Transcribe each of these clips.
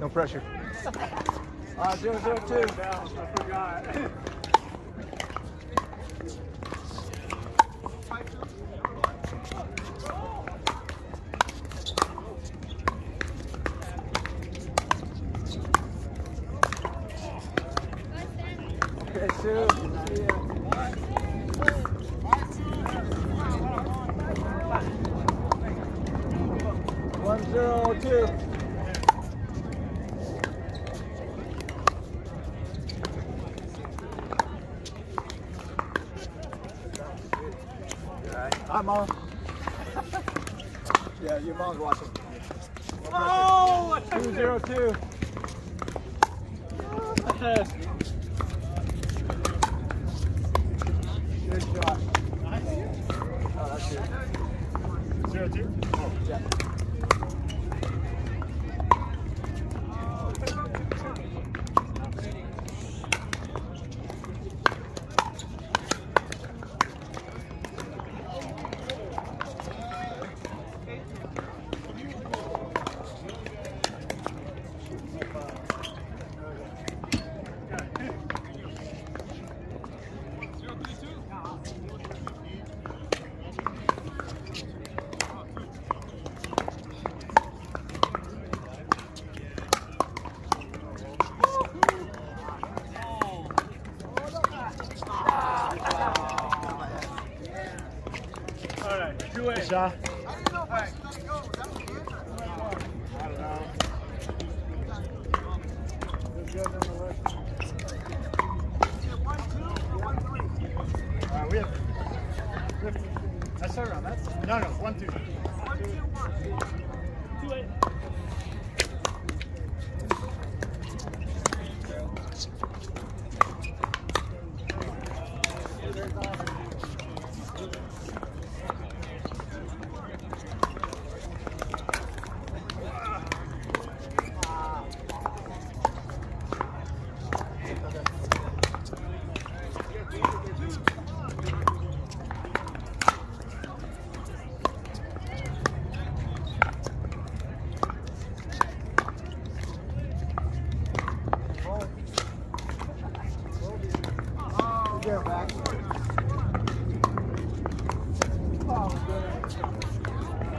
No pressure. All right, zero, zero, two. I forgot. Okay. See ya. One, zero, two. Hi, Mom. Yeah, your mom's watching. Oh! Two, zero, two. Good shot. Oh, that's good. Zero two? Oh. Yeah. Two eight. Shot. I don't know. All right, we have. we have- That's third round. That's no, no, one, two. Two eight. Get back. Oh, good.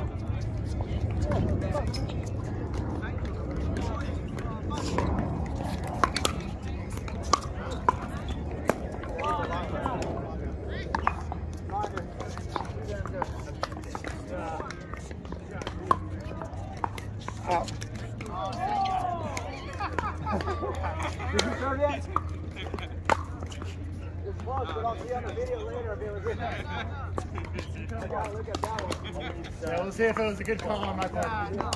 Out. Did you start yet? It's close, but I'll see you on the video later if it was in I gotta look at that we'll see if it was a good call on my part. Ah,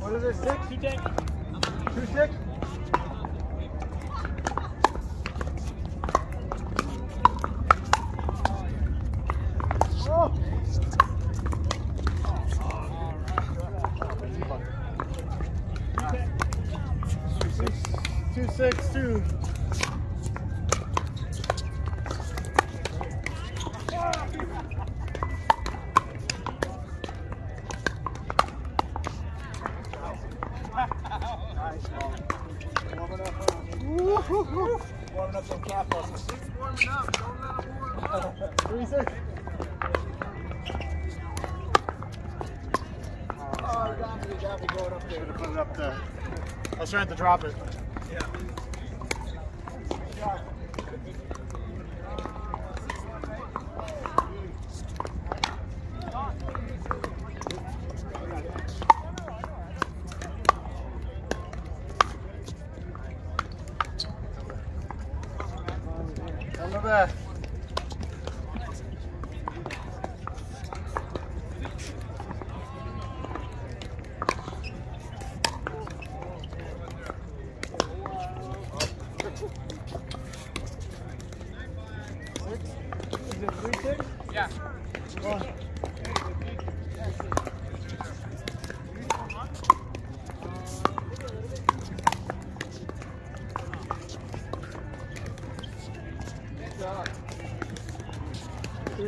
What is it, six? Two six. Two six? Oh! Two six two. Warming up, huh? Warming up some calf muscles. warming up. Don't let them warm up. Three six. Oh, got me, you got me going up there. Should have put it up there. I was trying to drop it.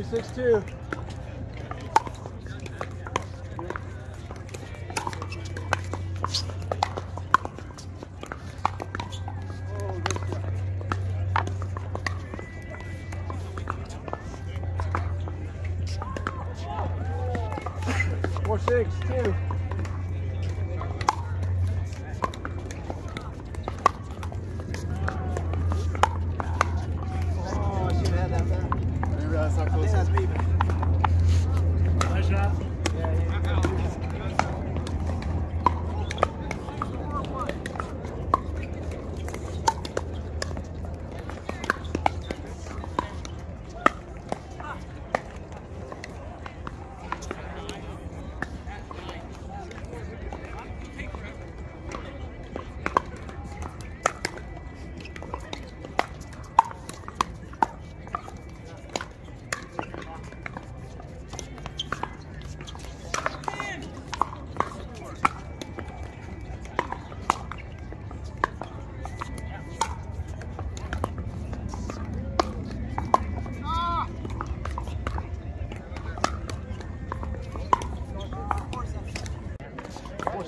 362.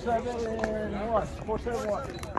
471, 1, 471.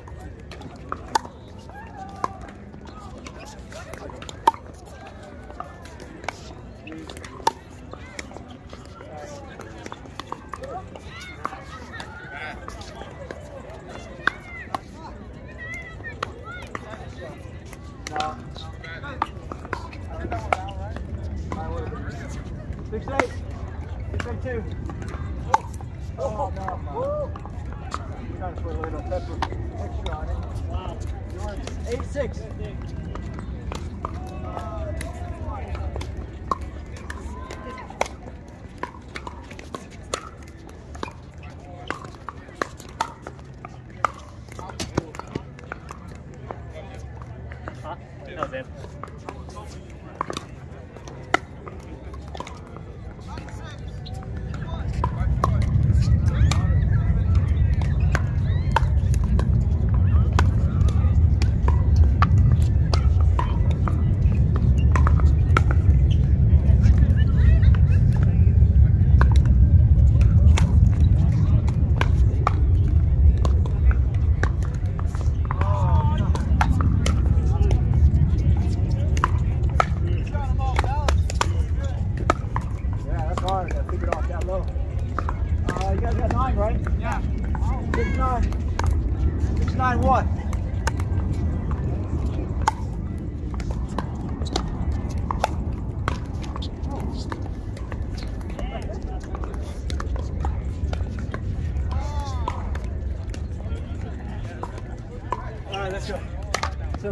Six eight. Six eight two. Oh, no, no. Trying to put a little pepper extra on it. Wow. Eight six.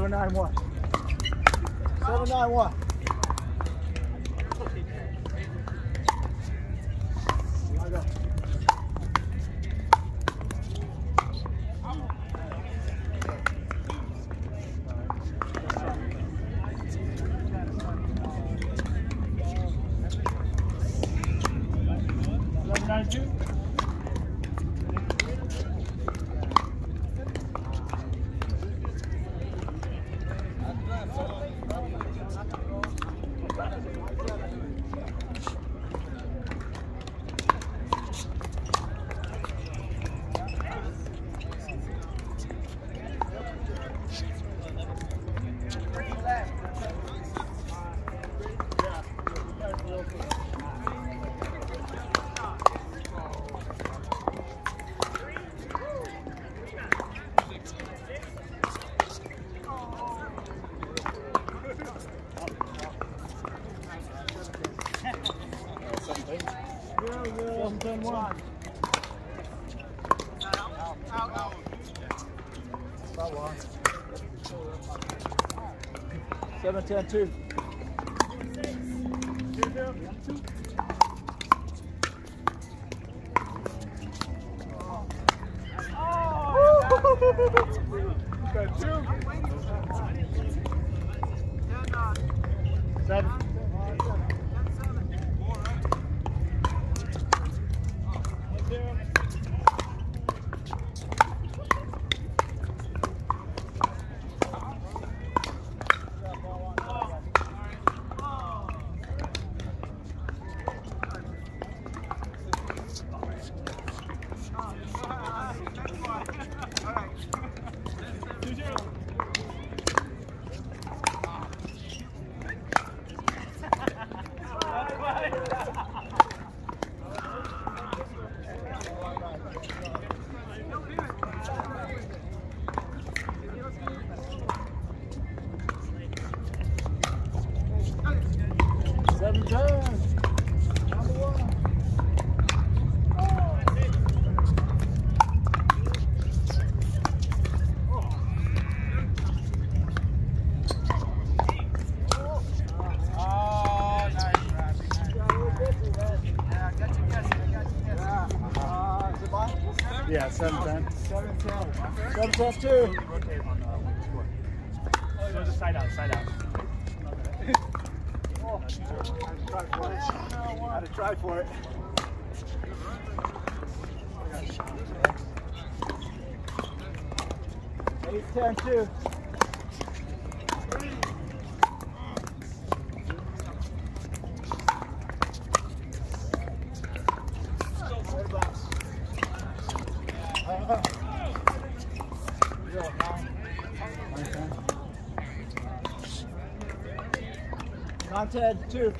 791. 791. I got Ten two. Seven. Try for it. Gotta try for it. Eight, ten, two. Content two.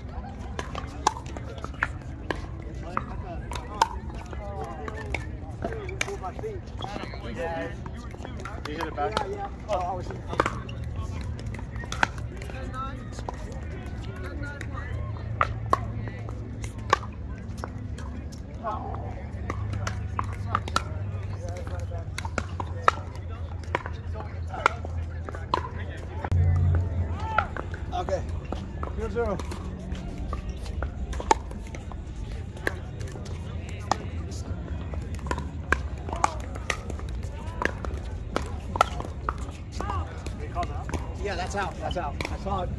That's out. That's.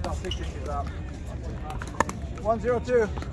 About six inches out. 102.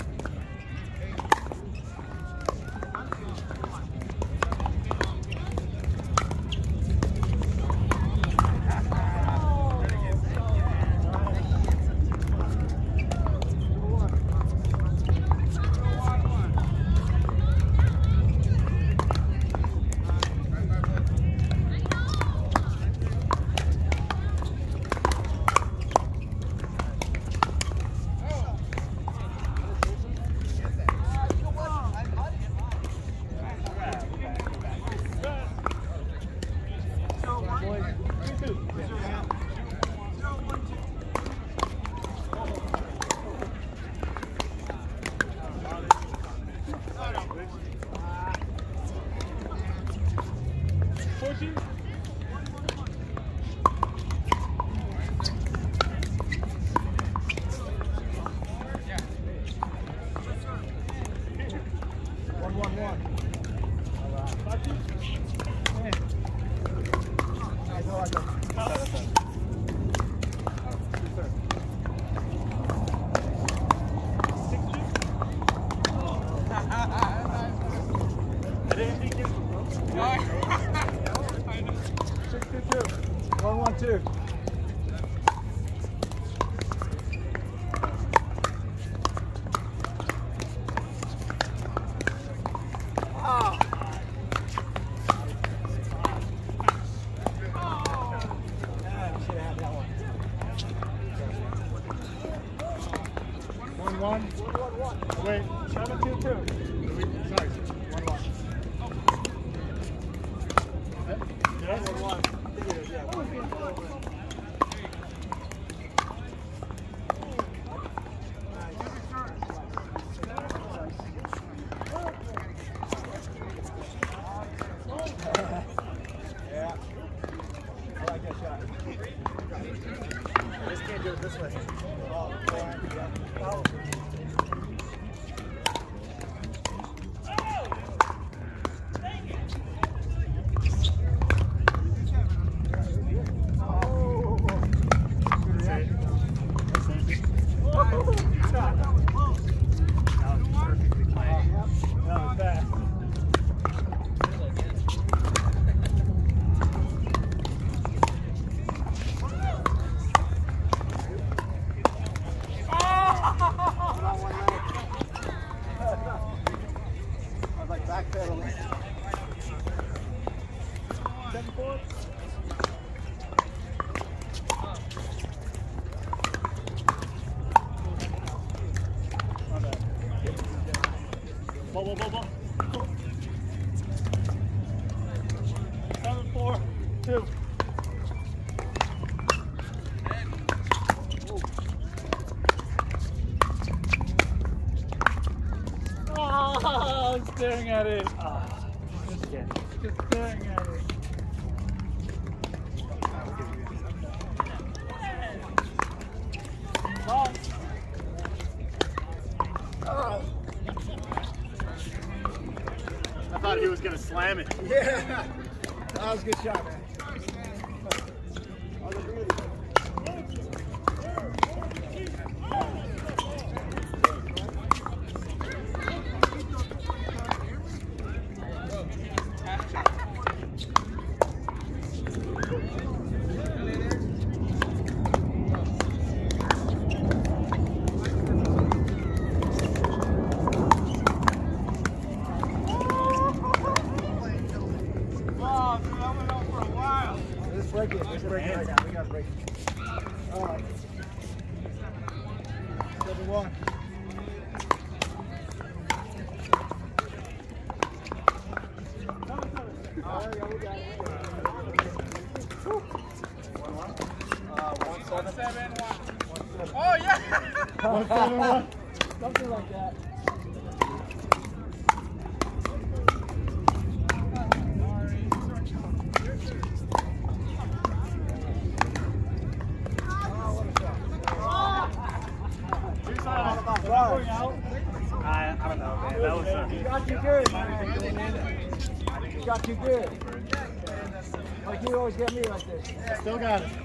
Push it. 不不不。good shot, man. 171. Yeah! 171. Something like that. Got you good. Like you always get me like this. Still got it.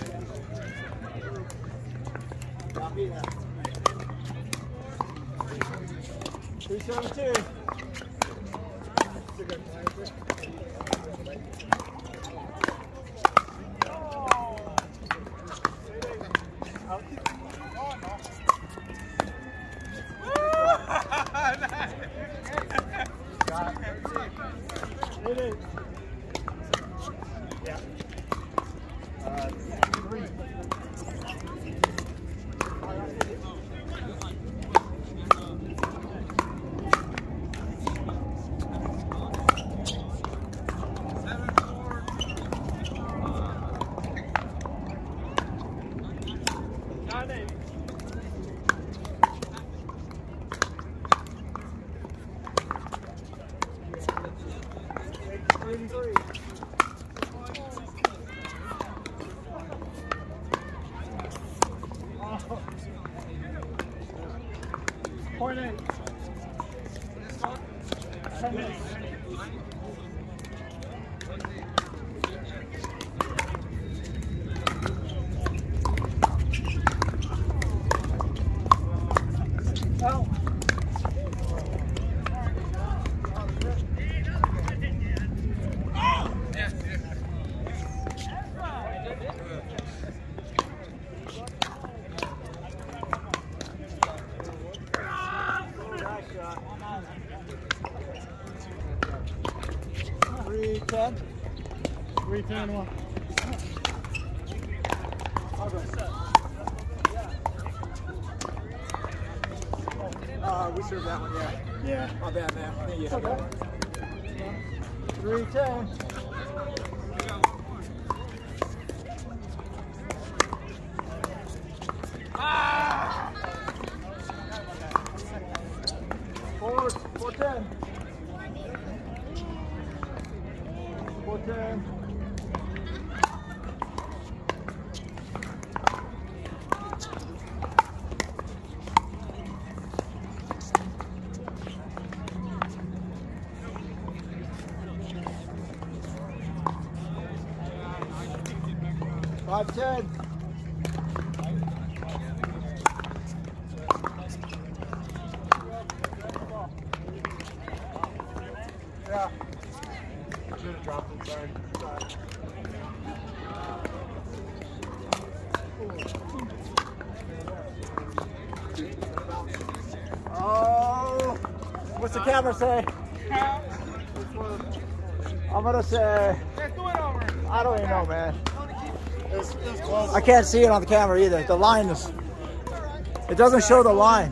seven two. Thank you. Yeah. My bad, man. I think you had okay. Three ten. Ah! Four, four ten. Four ten. The camera say? I'm gonna say. I don't even know, man. I can't see it on the camera either. The line is, it doesn't show the line.